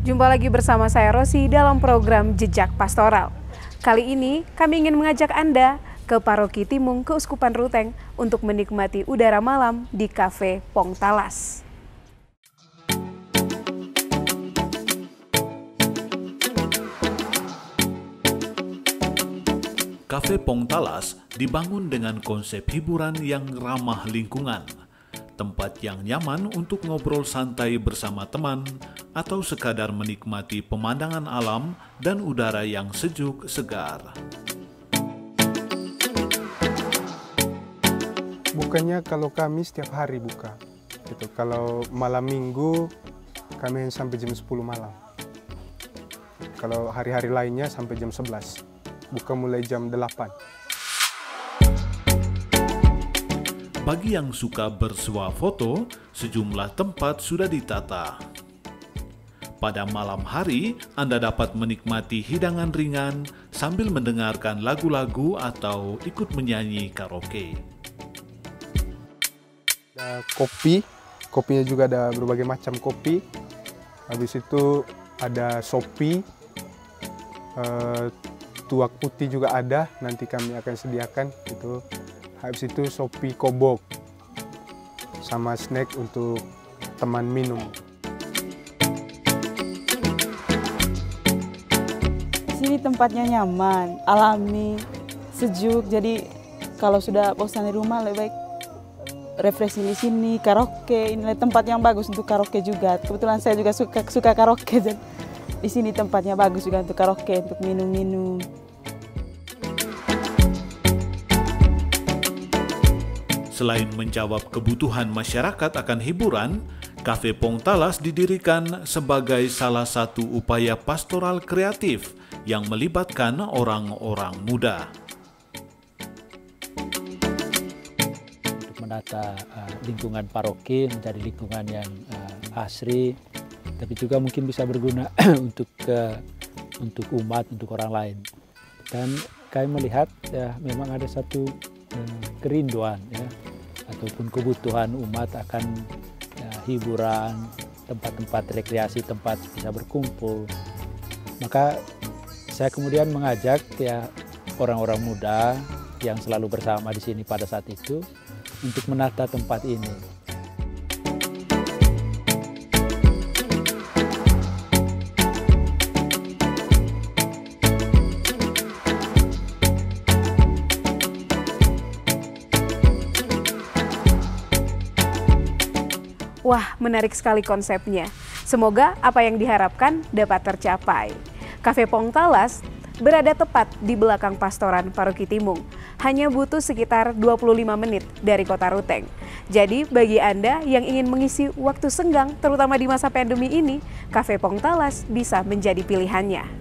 Jumpa lagi bersama saya Rosi dalam program Jejak Pastoral. Kali ini kami ingin mengajak Anda ke Paroki Timung Keuskupan Ruteng untuk menikmati udara malam di Cafe Pong Talas. Cafe Pong Talas dibangun dengan konsep hiburan yang ramah lingkungan. Tempat yang nyaman untuk ngobrol santai bersama teman atau sekadar menikmati pemandangan alam dan udara yang sejuk segar. Bukannya kalau kami setiap hari buka. Gitu. Kalau malam minggu kami sampai jam 10 malam. Kalau hari-hari lainnya sampai jam 11 buka mulai jam 8. Bagi yang suka bersuah foto, sejumlah tempat sudah ditata. Pada malam hari, Anda dapat menikmati hidangan ringan sambil mendengarkan lagu-lagu atau ikut menyanyi karaoke. Ada kopi, kopinya juga ada berbagai macam kopi. Habis itu ada sopi, eh, tuak putih juga ada nanti kami akan sediakan itu habis itu sopi kobok sama snack untuk teman minum. Sini tempatnya nyaman alami sejuk. Jadi kalau sudah bosan di rumah lebih baik refreshing di sini karaoke. Ini tempat yang bagus untuk karaoke juga. Kebetulan saya juga suka suka karaoke dan di sini tempatnya bagus juga untuk karaoke untuk minum-minum Selain menjawab kebutuhan masyarakat akan hiburan, Cafe Pong Talas didirikan sebagai salah satu upaya pastoral kreatif yang melibatkan orang-orang muda. Untuk menata uh, lingkungan paroki menjadi lingkungan yang uh, asri, tapi juga mungkin bisa berguna untuk uh, untuk umat, untuk orang lain. Dan kami melihat ya memang ada satu uh, kerinduan ya ataupun kebutuhan umat akan ya, hiburan, tempat-tempat rekreasi, tempat bisa berkumpul. Maka saya kemudian mengajak ya orang-orang muda yang selalu bersama di sini pada saat itu untuk menata tempat ini. Wah, menarik sekali konsepnya. Semoga apa yang diharapkan dapat tercapai. Cafe Pong Talas berada tepat di belakang pastoran Paroki Timung. Hanya butuh sekitar 25 menit dari kota Ruteng. Jadi bagi Anda yang ingin mengisi waktu senggang terutama di masa pandemi ini, Cafe Pong Talas bisa menjadi pilihannya.